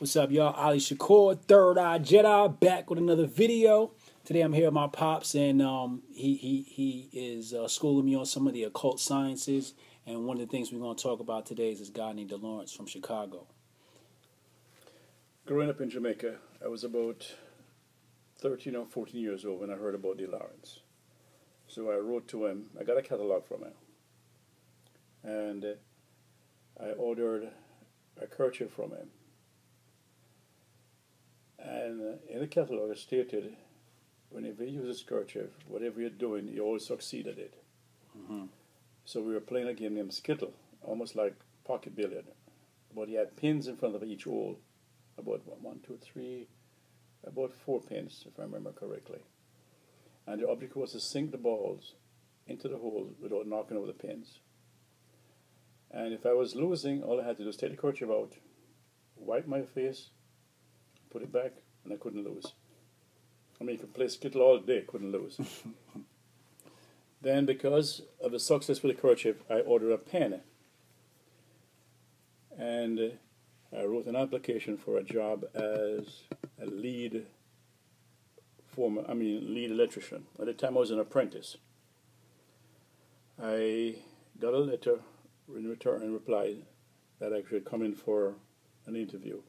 What's up, y'all? Ali Shakur, Third Eye Jedi, back with another video. Today I'm here with my pops, and um, he he he is uh, schooling me on some of the occult sciences. And one of the things we're going to talk about today is this guy named de Laurence from Chicago. Growing up in Jamaica, I was about 13 or 14 years old when I heard about de Laurence. So I wrote to him. I got a catalog from him, and uh, I ordered a kerchief from him and uh, in the catalog, it stated, whenever you use this kerchief, whatever you're doing, you always succeed at it. Mm-hmm. So we were playing a game named Skittle, almost like pocket billiard. But he had pins in front of each hole, about one, two, three, about four pins, if I remember correctly. And the object was to sink the balls into the hole without knocking over the pins. And if I was losing, all I had to do was take the kerchief out, wipe my face, put it back, and I couldn't lose. I mean, you could play skittle all day, couldn't lose. then, because of the success with the kerchief, I ordered a pen. And uh, I wrote an application for a job as a lead former, I mean, lead electrician. At the time, I was an apprentice. I got a letter in return and replied that I should come in for an interview.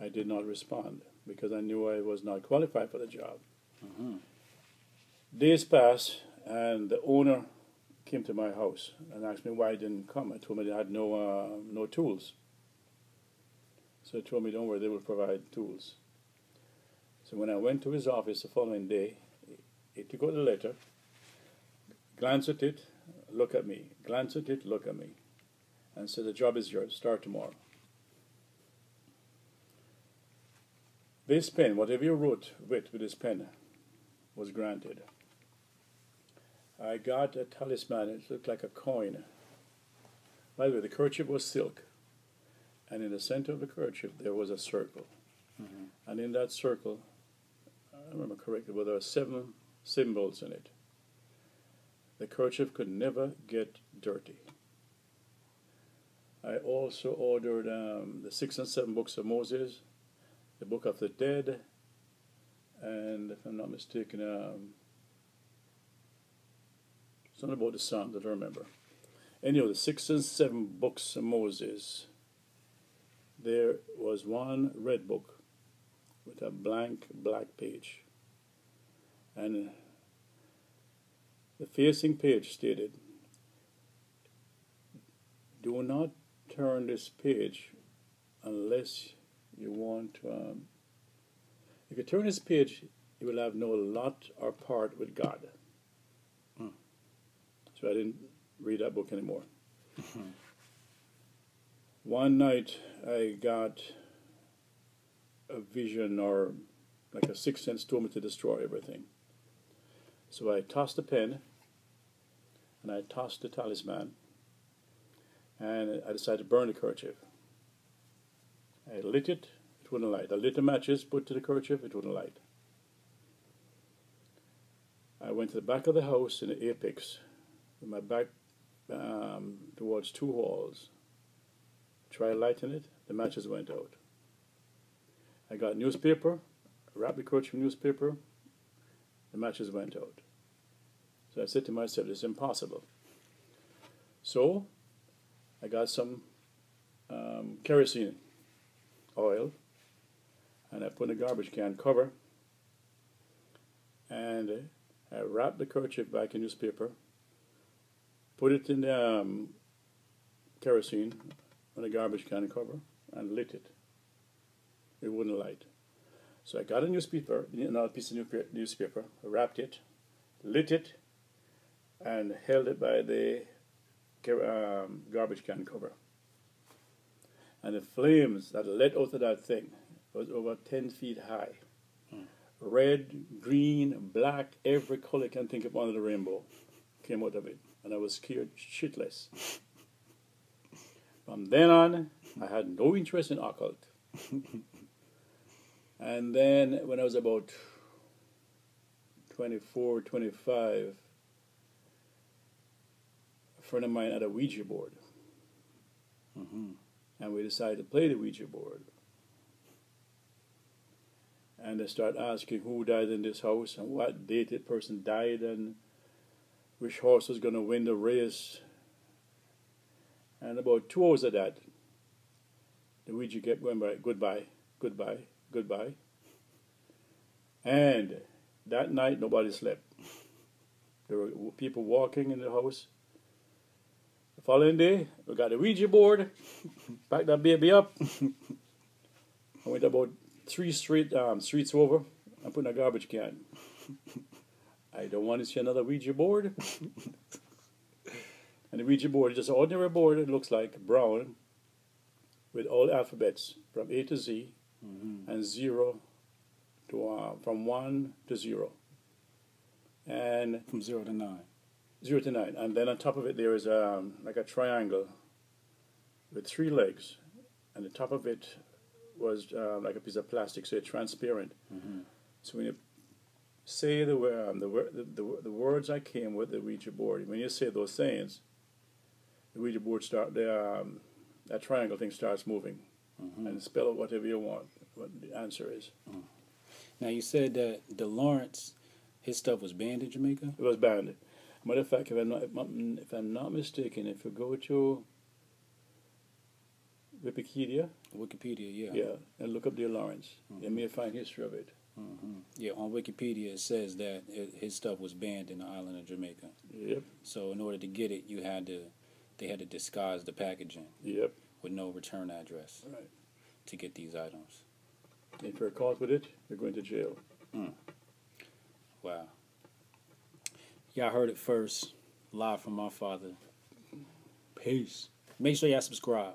I did not respond because I knew I was not qualified for the job. Days passed, and the owner came to my house and asked me why I didn't come. I told him I had no uh, no tools. So he told me, "Don't worry, they will provide tools." So when I went to his office the following day, he took out the letter, glanced at it, look at me, glanced at it, look at me, and said, "The job is yours. Start tomorrow." This pen, whatever you wrote with with this pen, was granted. I got a talisman, it looked like a coin. By the way, the kerchief was silk, and in the center of the kerchief there was a circle. Mm-hmm. And in that circle, I remember correctly, well, there were seven symbols in it. The kerchief could never get dirty. I also ordered um, the six and seven books of Moses, the Book of the Dead, and if I'm not mistaken, um, something about the Psalms, that I remember. Anyway, the six and seven books of Moses, there was one red book with a blank black page. And the facing page stated, Do not turn this page unless you want, um, if you turn this page, you will have no lot or part with God. Hmm. So I didn't read that book anymore. One night I got a vision or like a sixth sense told me to destroy everything. So I tossed the pen and I tossed the talisman and I decided to burn the kerchief. I lit it, it wouldn't light. I lit the matches, put to the kerchief, it wouldn't light. I went to the back of the house in the apex, with my back um, towards two walls. Tried lighting it, the matches went out. I got newspaper, wrapped the kerchief in newspaper, the matches went out. So I said to myself, is impossible. So I got some um, kerosene oil and I put in a garbage can cover and I wrapped the kerchief back in newspaper, put it in the um, kerosene on a garbage can cover and lit it. It wouldn't light. So I got a newspaper, another piece of newspaper, wrapped it, lit it, and held it by the um, garbage can cover. And the flames that lit out of that thing was over 10 feet high. Hmm. Red, green, black, every color you can think of under the rainbow came out of it. And I was scared shitless. From then on, I had no interest in occult. and then when I was about 24, 25, a friend of mine had a Ouija board. Mm-hmm. And we decided to play the Ouija board. And they start asking who died in this house and what date that person died and which horse was going to win the race. And about two hours of that, the Ouija kept going by goodbye, goodbye, goodbye. And that night, nobody slept. There were people walking in the house. The following day, we got the Ouija board, packed that baby up. I went about three street um, streets over and put in a garbage can. I don't want to see another Ouija board. and the Ouija board is just an ordinary board. It looks like brown with all alphabets from A to Z Mm-hmm. and zero to uh, from one to zero. And From zero to nine. Zero to nine, and then on top of it there is um, like a triangle with three legs, and the top of it was uh, like a piece of plastic, so it's transparent. Mm-hmm. So when you say the um, the, the the the words I came with the Ouija board, when you say those sayings, the Ouija board start the um, that triangle thing starts moving, Mm-hmm. and spell out whatever you want. What the answer is. Now you said that de Laurence, his stuff was banned in Jamaica. It was banned. Matter of fact, if I'm not if I'm, if I'm not mistaken, if you go to Wikipedia, Wikipedia, yeah. yeah, and look up de Laurence, you may find history of it. hmm Yeah, on Wikipedia it says that it, his stuff was banned in the island of Jamaica. Yep, So in order to get it, you had to, they had to disguise the packaging yep. with no return address Right. to get these items. If you're caught with it, you're going to jail. Wow. Y'all heard it first, live from my father. Peace. Make sure y'all subscribe.